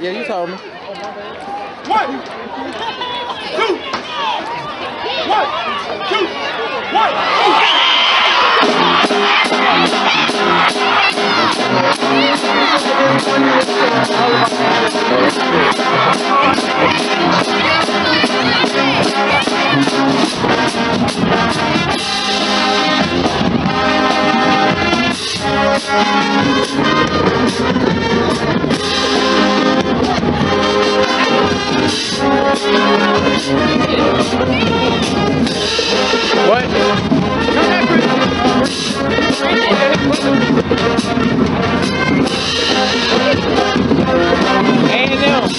Yeah, you told me. One, two, one, two, one, two. What? A&M.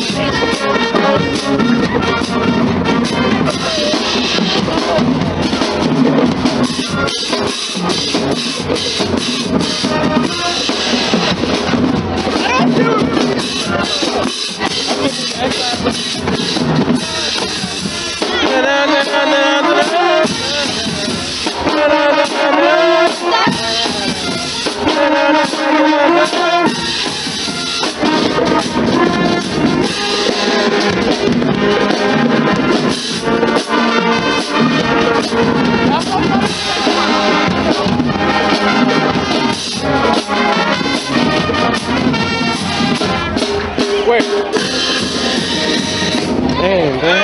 Damn, damn.